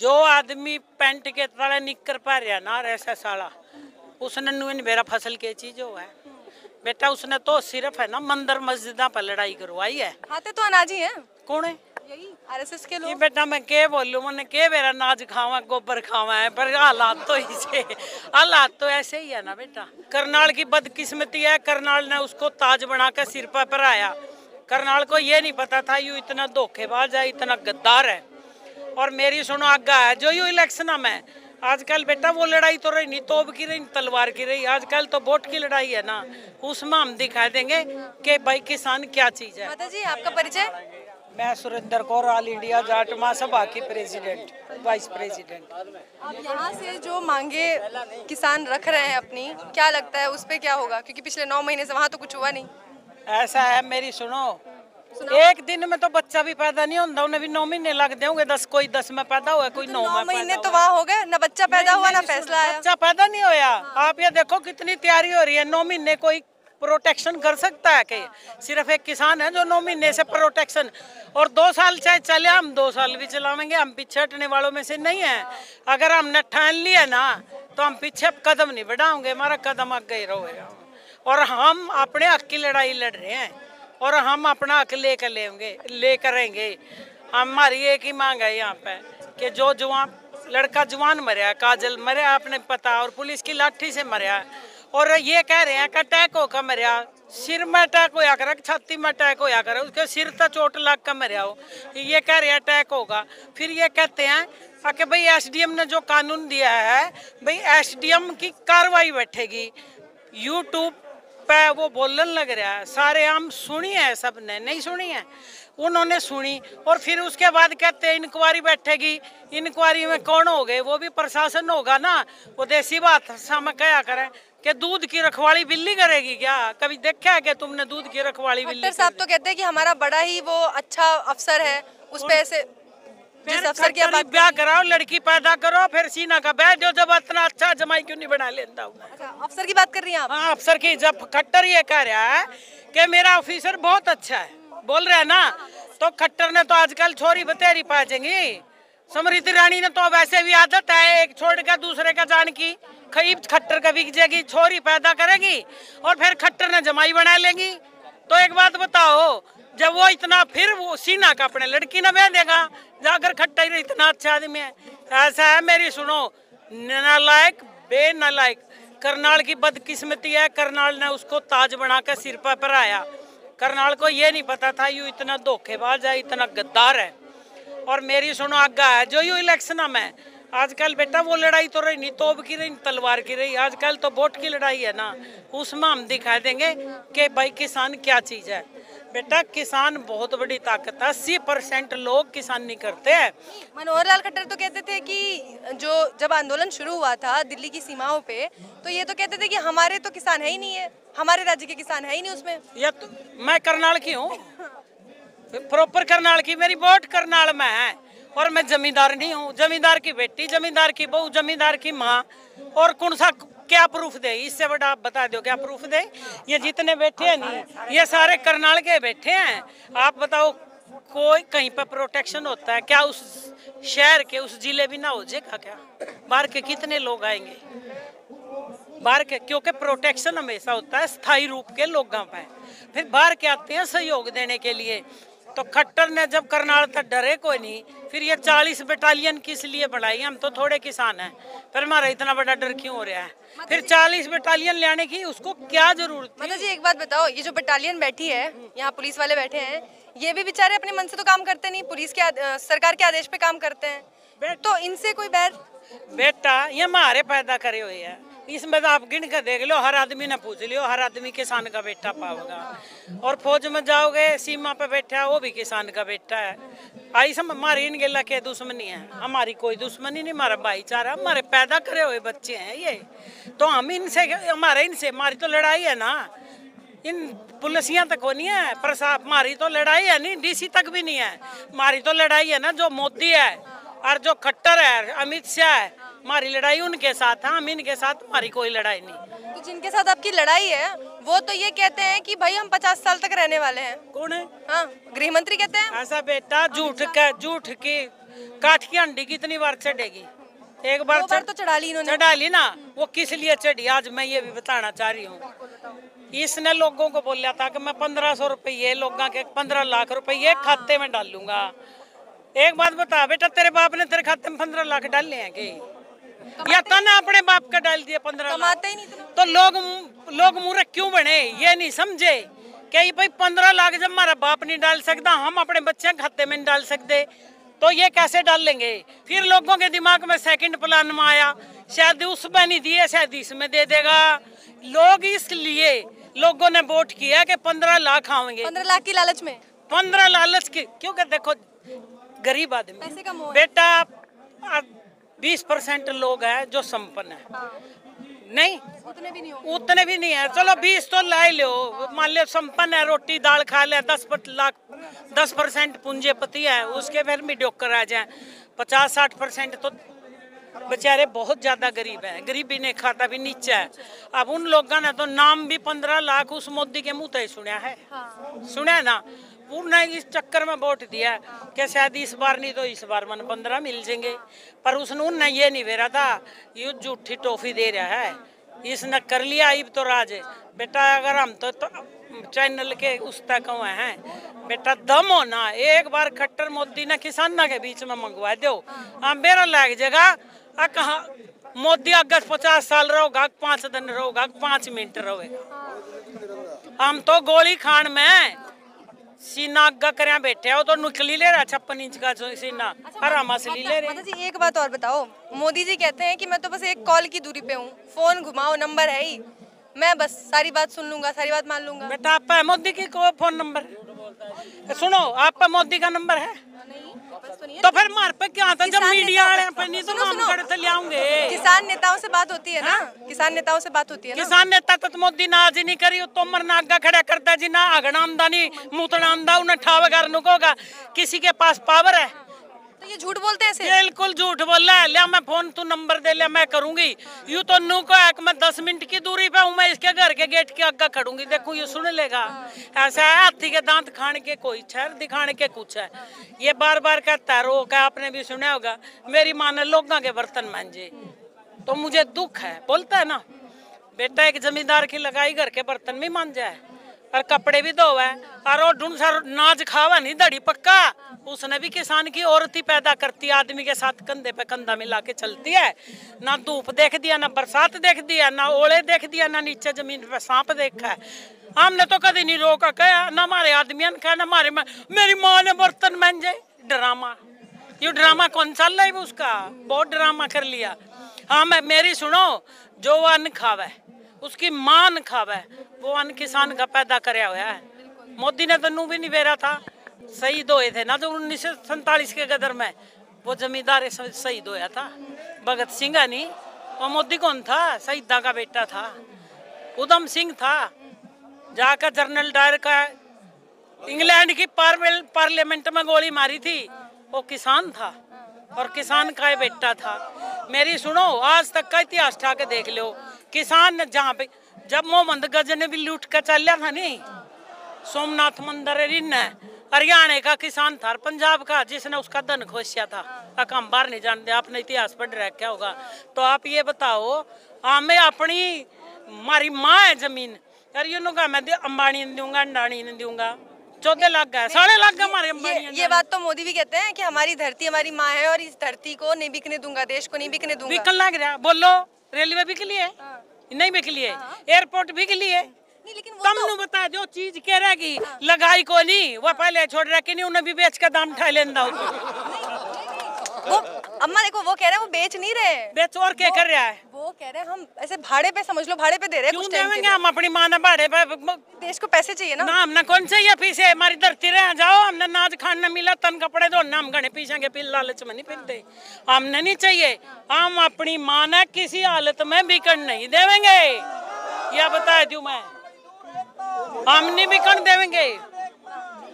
जो आदमी पेंट के तले निकर पा रहा ना एस वाला उसने नु इन मेरा फ़सल के चीज़ हो है। बेटा उसने तो सिर्फ़ है ना मंदिर मस्जिदा पर लड़ाई करवाई है। खाते तो अनाज ही हैं। कौन है? आरएसएस के लोग। बेटा मैं के बोलूँ? मैंने के मेरा नाज खावा गोबर खावा है पर हालात तो ऐसे हालात तो ऐसे ही है ना बेटा। करनाल की बदकिस्मती है करनाल ने उसको ताज बना के सिर पर पराया। करनाल को ये नहीं पता था यू इतना धोखेबाज है इतना गद्दार है। और मेरी सुनो आगा है जो यू इलेक्शन में आजकल बेटा वो लड़ाई तो रही नहीं तोप की रही तलवार की रही आजकल तो वोट की लड़ाई है ना उसमें हम दिखा देंगे कि भाई किसान क्या चीज़ है। माता जी आपका परिचय? मैं सुरेंद्र कौर ऑल इंडिया जाट महासभा की प्रेसिडेंट वाइस प्रेसिडेंट अब यहाँ से जो मांगे किसान रख रहे हैं अपनी क्या लगता है उस पे क्या होगा? क्योंकि पिछले नौ महीने से वहाँ तो कुछ हुआ नहीं। ऐसा है मेरी सुनो एक दिन में तो बच्चा भी पैदा नहीं होता उन्हें भी नौ महीने लग देंगे दस कोई दस में पैदा हुआ कोई नौ नौ में महीने तो वहाँ हो गए ना बच्चा पैदा हुआ ना फैसला आया। बच्चा पैदा नहीं होया। आप ये देखो कितनी तैयारी हो रही है नौ महीने कोई प्रोटेक्शन कर सकता है कि सिर्फ़ एक किसान है जो नौ महीने से प्रोटेक्शन और दो साल चाहे चले हम दो साल भी चलावेंगे हम पीछे हटने वालों में से नहीं है। अगर हमने ठान लिया ना तो हम पीछे कदम नहीं बढ़ाओगे हमारा कदम आगे ही रहेगा। और हम अपने हक की लड़ाई लड़ रहे हैं। और हम अपना हक ले कर लेंगे ले करेंगे हमारी एक ही मांग है यहाँ पे कि जो जवान लड़का जवान मरा काजल मरा आपने पता और पुलिस की लाठी से मरा और ये कह रहे हैं कि अटैक होकर मरा सिर में अटैक होया करे, छाती में अटैक होया करे, उसके सिर तक चोट लग कर मरा हो। ये कह रहे हैं अटैक होगा। फिर ये कहते हैं कि भाई एसडीएम ने जो कानून दिया है, भाई एसडीएम की कार्रवाई बैठेगी। यूट्यूब पे वो बोलने लग रहा है। सारे हम सुनी है सबने नहीं सुनी है। उन्होंने सुनी और फिर उसके बाद कहते हैं इंक्वायरी बैठेगी। इंक्वायरी में कौन हो गए? वो भी प्रशासन होगा ना। वो देसी बात में क्या करे कि दूध की रखवाली बिल्ली करेगी क्या? कभी देखा है कि तुमने दूध की रखवाली बिल्ली साहब तो कहते हैं कि हमारा बड़ा ही वो अच्छा अफसर है उस पे ऐसे जिस अफसर की बात ब्याह कराओ लड़की पैदा करो फिर सीना का बैठ जो जब इतना अच्छा जमाई क्यों नहीं बना लेता हूँ? अच्छा अफसर की बात कर रही हैं आप? हाँ अफसर की जब खट्टर ये कह रहा है कि मेरा ऑफिसर बहुत अच्छा है बोल रहा है ना तो खट्टर ने तो आजकल छोरी बतेरी पाचेंगी समृति रानी ने तो वैसे भी आदत है एक छोड़ कर दूसरे का जान की खरीब खट्टर का बिक जाएगी छोरी पैदा करेगी और फिर खट्टर ने जमाई बना लेंगी। तो एक बात बताओ जब वो इतना फिर वो सीना का अपने लड़की ने बह देगा जाकर खट्टर इतना अच्छा आदमी है। ऐसा है मेरी, सुनो, नालायक बे नालायक करनाल की बदकिस्मती है। करनाल ने उसको ताज बना के सिर पर पराया। करनाल को ये नहीं पता था, यू इतना धोखेबाज है, इतना गद्दार है। और मेरी, सुनो, आगा है, जो यू इलेक्शन में आजकल बेटा वो लड़ाई तो रही नहीं, तोप की रही, तलवार की रही, आजकल तो वोट की लड़ाई है ना। उसमें हम दिखा देंगे कि भाई किसान क्या चीज़ है। बेटा किसान बहुत बड़ी ताकत है। अस्सी परसेंट लोग किसान नहीं करते हैं। मनोहर लाल खट्टर तो कहते थे कि जो जब आंदोलन शुरू हुआ था दिल्ली की सीमाओं पे तो ये तो कहते थे कि हमारे तो किसान है ही नहीं है। हमारे राज्य के किसान है ही नहीं उसमें। या तो मैं करनाल की हूँ। प्रॉपर करनाल की मेरी वोट करनाल में है। और मैं जमींदार नहीं हूँ। जमींदार की बेटी जमींदार की बहू जमींदार की माँ। और कौन सा क्या प्रूफ दे? इससे बड़ा आप बता दो क्या प्रूफ दे? ये जितने बैठे हैं नहीं, ये सारे करनाल के बैठे हैं। आप बताओ, कोई कहीं पर प्रोटेक्शन होता है? क्या उस शहर के, उस ज़िले भी ना हो? जाएगा क्या? बाहर के कितने लोग आएँगे? बाहर के, क्योंकि प्रोटेक्शन हमेशा होता है, स्थायी रूप के लोगों पर फिर बाहर के आते हैं सहयोग देने के लिए। तो खट्टर ने जब करनाल तक डरे कोई नहीं। फिर ये चालीस बटालियन किस लिए बढ़ाई? हम तो थोड़े किसान हैं। पर हमारा इतना बड़ा डर क्यों हो रहा है? फिर चालीस बटालियन लाने की उसको क्या ज़रूरत थी? मतलब जी एक बात बताओ ये जो बटालियन बैठी है यहाँ पुलिस वाले बैठे हैं ये भी बेचारे अपने मन से तो काम करते नहीं पुलिस के आद- सरकार के आदेश पे काम करते हैं। तो इनसे कोई बैर बेटा ये हमारे पैदा करे हुए हैं। इसमें तो आप गिन के देख लो, हर आदमी ने पूछ लियो, हर आदमी किसान का बेटा पाओगा। और फौज में जाओगे, सीमा पे बैठा वो भी किसान का बेटा है। आई सम हमारी इन गेला के दुश्मनी है। हमारी कोई दुश्मनी नहीं, हमारा भाईचारा, हमारे पैदा करे हुए बच्चे हैं ये। तो हम इनसे, हमारे इनसे, हमारी तो लड़ाई है ना। इन पुलिसियाँ तक होनी है, प्रसाद, हमारी तो लड़ाई है नहीं, डीसी तक भी नहीं है। हमारी तो लड़ाई है ना, जो मोदी है, और जो खट्टर है, अमित शाह है हमारी लड़ाई उनके साथ है हम इनके साथ हमारी कोई लड़ाई नहीं। तो जिनके साथ आपकी लड़ाई है वो तो ये कहते हैं कि भाई हम पचास साल तक रहने वाले हैं। कौन है? हाँ गृह मंत्री कहते हैं। ऐसा बेटा झूठ का झूठ की काठ की हंडी कितनी बार चढ़ेगी? एक बार बार चढ़- तो चढ़ा ली इन्होंने। चढ़ा ली ना वो किस लिए चढ़ी? आज मैं ये भी बताना चाह रही हूँ। इसने लोगों को बोला था कि मैं पंद्रह सौ रुपये लोगों के पंद्रह लाख रुपये खाते में डालूँगा। एक बात बता बेटा तेरे बाप ने तेरे खाते में पंद्रह लाख डाले हैं कि? या तने अपने बाप का डाल दिया पंद्रह कमाते ही नहीं तो लोग लोग मूर्ख क्यों बने? ये नहीं समझे। कि भाई पंद्रह लाख जब हमारा बाप नहीं डाल सकता हम अपने बच्चे खाते में नहीं डाल सकते। तो ये कैसे डाल लेंगे? फिर लोगों के दिमाग में सेकंड प्लान में आया। शायद उसमें नहीं दिए शायद इसमें दे देगा। लोग इसलिए लोगों ने वोट किया कि पंद्रह लाख आएँगे। पंद्रह लाख की लालच में। पंद्रह लालच की क्योंकि देखो गरीब आदमी। बेटा बीस परसेंट लोग हैं जो संपन्न है। हाँ, नहीं उतने भी नहीं उतने भी नहीं है। चलो बीस तो ला लो। मान लो संपन्न है रोटी दाल खा ले दस पर लाख दस परसेंट पूंजीपति है। उसके फिर भी डोकर आ जाए पचास साठ परसेंट तो बेचारे बहुत ज़्यादा गरीब है। गरीबी ने खाता भी नीचे है। अब उन लोगों ने तो नाम भी पंद्रह लाख उस मोदी के मुँह ही सुना है। हाँ। सुना है ना? उन्होंने इस चक्कर में वोट दिया कि शायद इस बार नहीं तो इस बार मन पंद्रह मिल जाएँगे। पर उसने उनने ये नहीं भेजा था ये झूठी टॉफी दे रहा है। इसने कर लिया इब तो राज बेटा अगर हम तो, तो चैनल के उस तक हैं। बेटा दम होना एक बार खट्टर मोदी ने किसाना के बीच में मंगवा दो। हम मेरा लग जाएगा आ कहा मोदी अगस्त पचास साल रहोगा पाँच दिन रहोगा पाँच मिनट रहेगा। हम तो गोली खान में सीना अग्गा कर बैठे हो तो नुकली ले रहा छप्पन इंच का सीना। आराम से ले रहे माता जी एक बात और बताओ। मोदी जी कहते हैं कि मैं तो बस एक कॉल की दूरी पे हूँ। फ़ोन घुमाओ नंबर है ही। मैं बस सारी बात सुन लूँगा सारी बात मान लूँगा। बेटा आप पे मोदी की को फ़ोन नंबर। सुनो आपका मोदी का नंबर है? तो फिर मार पे क्या था? जब मीडिया वाले पे नहीं तो तो आऊँगे। किसान नेताओं से बात होती है ना? किसान नेताओं से बात होती है किसान नेता तो मोदी ना आज ही नहीं करी तोमर मरनागा खड़ा करता जी ना अगड़ा आमदा नहीं मूतना आमदा उन्हें ठाव करने नुकोगा किसी के पास पावर है? तो ये झूठ बोलते हैं बिल्कुल झूठ बोल रहा है लिया मैं फ़ोन तू नंबर दे लिया मैं करूँगी। यू तो नू को है कि मैं दस मिनट की दूरी पे हूँ मैं इसके घर के गेट के आगे खड़ूँगी। देखू ये सुन लेगा। ऐसा है हाथी के दांत खाने के कोई छर दिखाने के कुछ है। ये बार बार कहता है रोक है आपने भी सुना होगा। मेरी माँ ने लोगों के बर्तन मांझे तो मुझे दुख है बोलता है ना। बेटा एक जमींदार की लगाई घर के बर्तन भी मान है। और कपड़े भी धोवा। और ढूंढ सर नाच खावा नहीं दड़ी पक्का। उसने भी किसान की औरत ही पैदा करती, आदमी के साथ कंधे पे कंधा मिला के चलती है। ना धूप देख दिया ना बरसात देख दिया ना ओले देख दिया ना नीचे ज़मीन पे सांप देखा। है हमने तो कभी नहीं रोका कहा ना हमारे आदमियों ने कहा, ना हमारे मेरी माँ ने बर्तन मांझे ड्रामा। ये ड्रामा कौन सा है उसका? बहुत ड्रामा कर लिया। हाँ मैं, मेरी सुनो, जो अन्न खावे। उसकी मान खावे। वो अन्न किसान का पैदा कराया हुआ है। मोदी ने तो नू भी नहीं बेरा था। शहीद हुए थे। ना जो उन्नीस सौ सैतालीस के गदर में वो जमींदार शहीद होया था। भगत सिंह नहीं वो मोदी कौन था? शहीदा का बेटा था। उधम सिंह था। जाकर जनरल डायर का इंग्लैंड की पार्लियामेंट में गोली मारी थी। वो किसान था। और किसान का बेटा था। मेरी सुनो, आज तक का इतिहास उठा के देख लो किसान ने जहाँ पे जब मोहम्मद गज ने भी लूट कर चलिया था नहीं सोमनाथ मंदिर रिन हरियाणा का किसान था पंजाब का जिसने उसका धन खोसिया था। अक हम बाहर नहीं जानते आपने इतिहास पढ़ रखा होगा। तो आप ये बताओ हमें अपनी हमारी माँ है ज़मीन? यार ये नु कहा मैं अंबानी ने दूँगा अंडानी ने दूँगा। चौदह लाख का साढ़े लाख का हमारे ये ये बात तो मोदी भी कहते हैं कि हमारी धरती हमारी माँ है और इस धरती को नहीं बिकने दूँगा देश को नहीं बिकने दूँगा। बिकन लग रहा बोलो। रेलवे बिक लिए नहीं बिक लिए एयरपोर्ट बिक लिए नहीं लेकिन वो तुम तो... बता जो चीज़ के रहेगी की लगाई को नहीं वो पहले छोड़ रहा कि नहीं उन्हें भी बेच के दाम उठा लेना वो अम्मा देखो वो कह रहे हैं वो बेच नहीं रहे। बेच और क्या कर रहा है? वो कह रहे हैं हम ऐसे भाड़े पे समझ लो भाड़े पे दे रहे हैं क्यों देवेंगे हम अपनी माँ ने भाड़े पे? देश को पैसे चाहिए ना। ना हमने कौन ये पीछे हमारी धरती रहे जाओ। हमने नाच खाने मिला तन कपड़े धोने हम घने पीछेंगे फिर लालच में नहीं फिरते हमने नहीं चाहिए। हम अपनी माँ ने किसी हालत में बिकन नहीं देवेंगे। यह बता दू मैं। हम नहीं बिकन देवेंगे।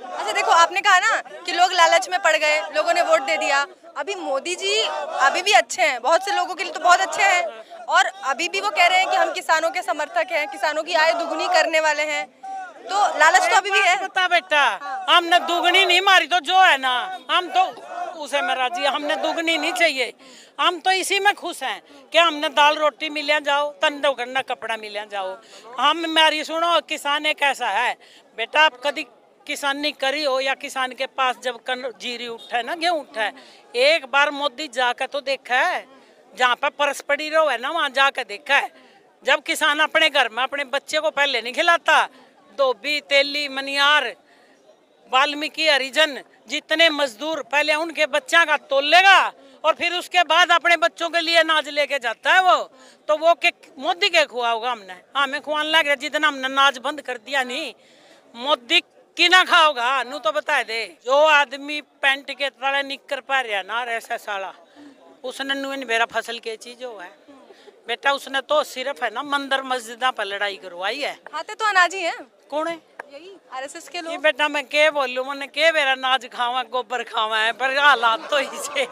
अच्छा देखो आपने कहा ना कि लोग लालच में पड़ गए लोगों ने वोट दे दिया। अभी मोदी जी अभी भी अच्छे हैं। बहुत से लोगों के लिए तो बहुत अच्छे हैं। और अभी भी वो कह रहे हैं कि हम किसानों के समर्थक हैं, किसानों की आय दुगुनी करने वाले हैं। तो लालच तो अभी भी है। बता बेटा, हमने दुगनी नहीं मारी तो जो है ना, हम तो उसे में राज़ी हमने दुगनी नहीं चाहिए। हम तो इसी में खुश हैं कि हमने दाल रोटी मिलिया जाओ तंदो करना कपड़ा मिलिया जाओ। हम मेरी सुनो, किसान एक ऐसा है। बेटा आप कभी किसानी करी हो या किसान के पास जब कन जीरी उठा है ना, गेहूँ उठा है एक बार मोदी जाकर तो देखा है जहाँ पर परस पड़ी रहो है ना, वहाँ जाकर देखा। है जब किसान अपने घर में, अपने बच्चे को पहले नहीं खिलाता, धोबी, तेली मनियार वाल्मीकि, हरिजन, जितने मजदूर पहले उनके बच्चा का तोल लेगा और फिर उसके बाद अपने बच्चों के लिए अनाज लेके जाता है वो तो वो के मोदी के खुआ होगा हमने। हमें खुआने लग रहा जितना हमने अनाज बंद कर दिया नहीं, मोदी की ना खाओगा? नू तो बता दे। जो आदमी पेंट के तले निकर पा रहा ना ऐसा साला उसने नू मेरा फ़सल के चीज़ हो है बेटा उसने तो सिर्फ़ है ना मंदिर मस्जिदा पर लड़ाई करवाई है। खाते तो अनाजी है। कौन है? यही आरएसएस के लोग। बेटा मैं के बोलूँ? मैंने के मेरा नाच खावा गोबर खावा है? पर हालात तो ऐसे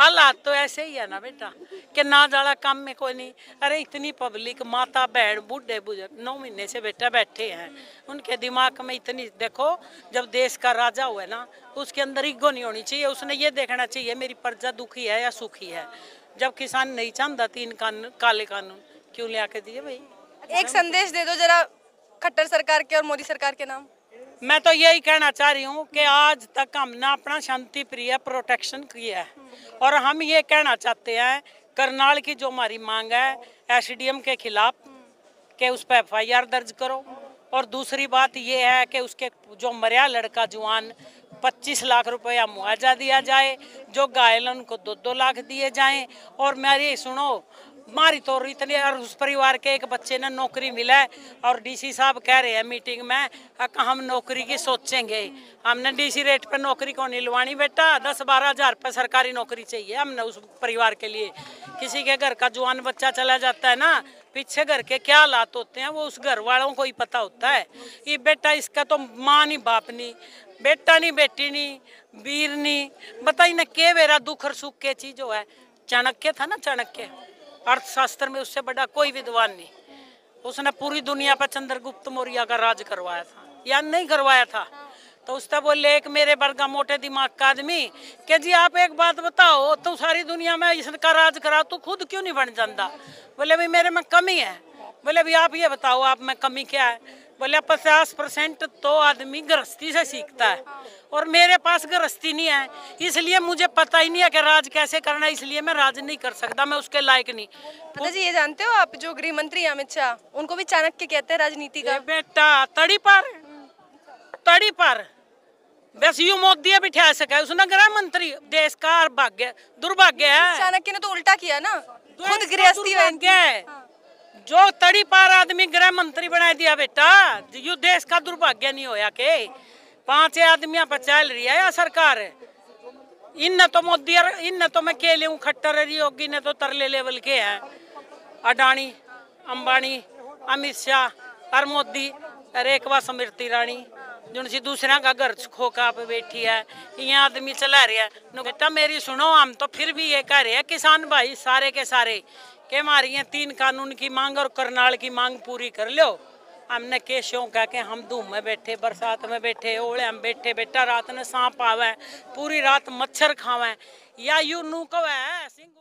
हालात तो ऐसे ही है ना बेटा। कि नाच वाला काम में कोई नहीं। अरे इतनी पब्लिक माता बहन बूढ़े बुज़ुर्ग नौ महीने से बेटा बैठे हैं। उनके दिमाग में इतनी देखो जब देश का राजा हुआ है ना उसके अंदर ईगो नहीं होनी चाहिए। उसने ये देखना चाहिए मेरी प्रजा दुखी है या सुखी है? जब किसान नहीं चाहता तीन कानून काले कानून क्यों ले आके दिए भाई? एक संदेश दे दो जरा खट्टर सरकार के और मोदी सरकार के नाम? मैं तो यही कहना चाह रही हूँ कि आज तक हमने अपना शांति प्रिय प्रोटेक्शन किया है। और हम ये कहना चाहते हैं, करनाल की जो हमारी मांग है एसडीएम के खिलाफ के उस पर एफआईआर दर्ज करो। और दूसरी बात ये है कि उसके जो मरिया लड़का जवान 25 लाख रुपया मुआवजा दिया जाए, जो घायल उनको दो दो लाख दिए जाएँ। और मेरी सुनो मारी तो इतने और उस परिवार के एक बच्चे ने नौकरी मिला है और डीसी साहब कह रहे हैं, मीटिंग में "अक- हम नौकरी की सोचेंगे। हमने डीसी रेट पर नौकरी को निलवानी बेटा? दस बारह हज़ार रुपये सरकारी नौकरी चाहिए हमने उस परिवार के लिए। किसी के घर का जवान बच्चा चला जाता है ना, पीछे घर के क्या हालात होते हैं वो उस घर वालों को ही पता होता है। ये बेटा इसका तो माँ नहीं, बाप नहीं, बेटा नहीं, बेटी नहीं, वीर नहीं। बताइए ना के मेरा दुख और सुख के चीज़ हो है? चाणक्य था ना, चाणक्य? अर्थशास्त्र में उससे बड़ा कोई विद्वान नहीं। उसने पूरी दुनिया पर चंद्रगुप्त मौर्य का राज करवाया था, या नहीं करवाया था? तो उसने बोले, एक मेरे वर्गा मोटे दिमाग का आदमी, कि जी आप एक बात बताओ तो सारी दुनिया में इसका राज करा, तू खुद क्यों नहीं बन जाता? बोले, भाई मेरे में कमी है। बोले, भाई आप ये बताओ, आप में कमी क्या है? बोले पचास परसेंट तो आदमी गृहस्थी से सीखता है। और मेरे पास गृहस्थी नहीं है। इसलिए मुझे पता ही नहीं है कि राज कैसे करना है इसलिए मैं राज नहीं कर सकता मैं उसके लायक नहीं। जी ये जानते हो आप जो गृह मंत्री अमित शाह उनको भी चाणक्य कहते हैं राजनीति का? बेटा तड़ी पर तड़ी पर बस यू मोदी बिठा सका। उसने गृह मंत्री देश का भाग्य दुर्भाग्य है। चाणक्य ने तो उल्टा किया ना। खुद गृहस्थी दुर्भाग्य है। जो तड़ी पार आदमी गृह मंत्री बना दिया बेटा यू देश का दुर्भाग्य नहीं होया के। पाँच आदमियाँ पर चल रही है या सरकार? इन तो मोदी इन तो मैं केले हूँ, खट्टर होगी ने तो तरले लेवल के हैं। अडानी, अंबानी, अमित शाह और मोदी बार स्मृति ईरानी, जुन सी दूसरा का घर खोका पे बैठी है ये आदमी चला रहा है। बेटा मेरी सुनो, हम तो फिर भी ये कह रहे हैं, किसान भाई सारे के सारे के हमारी ये तीन कानून की मांग और करनाल की मांग पूरी कर लो। हमने के शौक है कि हम धूम में बैठे, बरसात में बैठे, ओले हम बैठे, बेटा रात ने सांप आवे, पूरी रात मच्छर खावे। या यू नू कवे सिंह